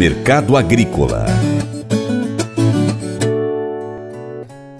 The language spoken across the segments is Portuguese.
Mercado Agrícola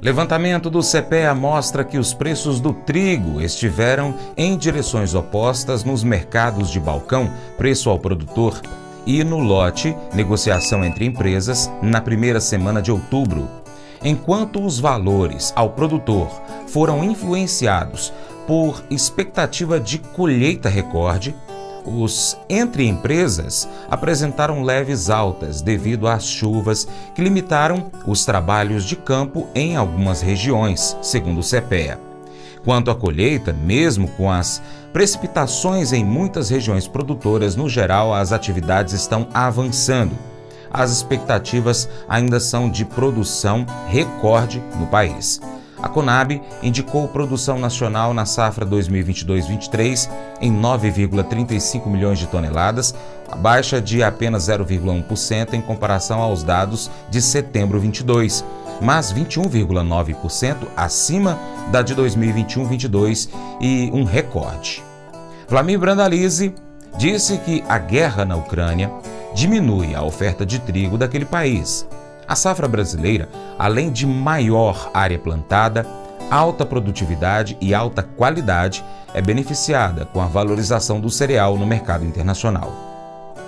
Levantamento do CPEA mostra que os preços do trigo estiveram em direções opostas nos mercados de balcão, preço ao produtor, e no lote, negociação entre empresas, na primeira semana de outubro. Enquanto os valores ao produtor foram influenciados por expectativa de colheita recorde, os entre empresas apresentaram leves altas devido às chuvas que limitaram os trabalhos de campo em algumas regiões, segundo o CPEA. Quanto à colheita, mesmo com as precipitações em muitas regiões produtoras, no geral as atividades estão avançando. As expectativas ainda são de produção recorde no país. A Conab indicou produção nacional na safra 2022-23 em 9,35 milhões de toneladas, a baixa de apenas 0,1% em comparação aos dados de setembro 22, mas 21,9% acima da de 2021-22 e um recorde. Flamir Brandalize disse que a guerra na Ucrânia diminui a oferta de trigo daquele país a safra brasileira, além de maior área plantada, alta produtividade e alta qualidade, é beneficiada com a valorização do cereal no mercado internacional.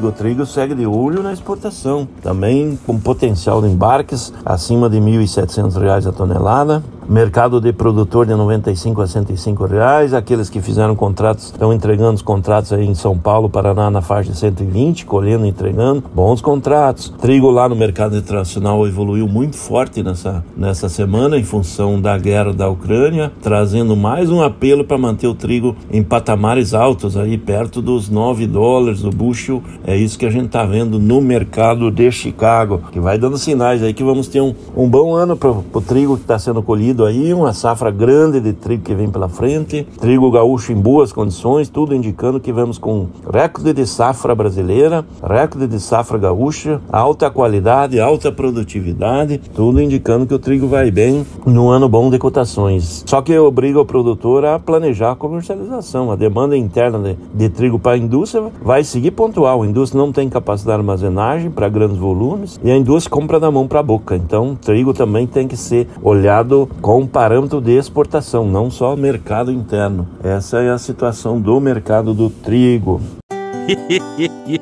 O trigo segue de olho na exportação, também com potencial de embarques acima de R$ 1.700 a tonelada. Mercado de produtor de 95 a 105 reais. Aqueles que fizeram contratos estão entregando os contratos aí em São Paulo, Paraná na faixa de 120, colhendo entregando bons contratos. Trigo lá no mercado internacional evoluiu muito forte nessa, nessa semana em função da guerra da Ucrânia, trazendo mais um apelo para manter o trigo em patamares altos aí perto dos 9 dólares o bushel é isso que a gente está vendo no mercado de Chicago, que vai dando sinais aí que vamos ter um, um bom ano para o trigo que está sendo colhido aí, uma safra grande de trigo que vem pela frente, trigo gaúcho em boas condições, tudo indicando que vamos com recorde de safra brasileira, recorde de safra gaúcha, alta qualidade, alta produtividade, tudo indicando que o trigo vai bem no ano bom de cotações. Só que obriga o produtor a planejar a comercialização. A demanda interna de, de trigo para a indústria vai seguir pontual indústria não tem capacidade de armazenagem para grandes volumes e a indústria compra da mão para a boca. Então, trigo também tem que ser olhado com parâmetro de exportação, não só mercado interno. Essa é a situação do mercado do trigo.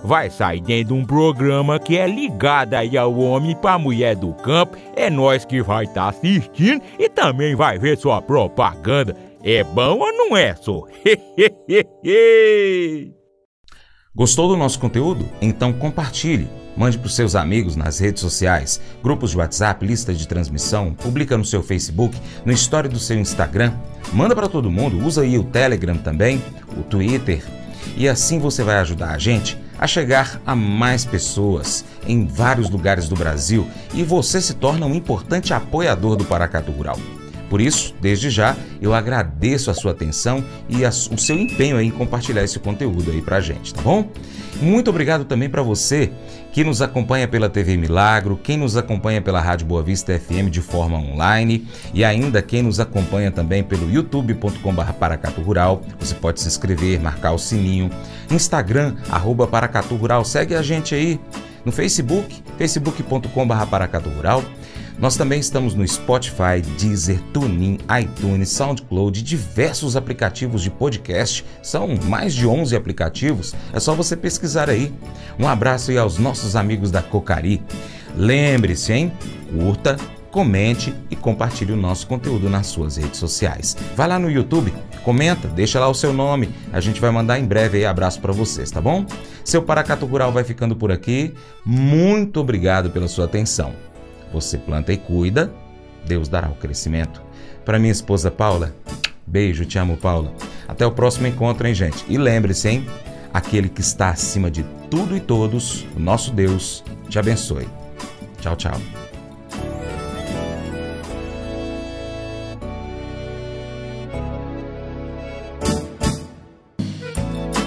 vai sair dentro de um programa que é ligado aí ao homem para mulher do campo. É nós que vai estar tá assistindo e também vai ver sua propaganda. É bom ou não é, só? Gostou do nosso conteúdo? Então compartilhe. Mande para os seus amigos nas redes sociais, grupos de WhatsApp, lista de transmissão, publica no seu Facebook, no story do seu Instagram. Manda para todo mundo, usa aí o Telegram também, o Twitter. E assim você vai ajudar a gente a chegar a mais pessoas em vários lugares do Brasil e você se torna um importante apoiador do Paracatu Rural. Por isso, desde já, eu agradeço a sua atenção e a, o seu empenho em compartilhar esse conteúdo aí pra gente, tá bom? Muito obrigado também para você que nos acompanha pela TV Milagro, quem nos acompanha pela Rádio Boa Vista FM de forma online e ainda quem nos acompanha também pelo youtube.com.br Paracato Rural. Você pode se inscrever, marcar o sininho. Instagram, arroba Rural. Segue a gente aí no Facebook, facebook.com.br Paracato Rural. Nós também estamos no Spotify, Deezer, TuneIn, iTunes, SoundCloud e diversos aplicativos de podcast. São mais de 11 aplicativos. É só você pesquisar aí. Um abraço aí aos nossos amigos da Cocari. Lembre-se, hein? Curta, comente e compartilhe o nosso conteúdo nas suas redes sociais. Vai lá no YouTube, comenta, deixa lá o seu nome. A gente vai mandar em breve aí abraço para vocês, tá bom? Seu Paracato Rural vai ficando por aqui. Muito obrigado pela sua atenção. Você planta e cuida, Deus dará o crescimento. Para minha esposa Paula, beijo, te amo, Paula. Até o próximo encontro, hein, gente? E lembre-se, hein? aquele que está acima de tudo e todos, o nosso Deus, te abençoe. Tchau, tchau.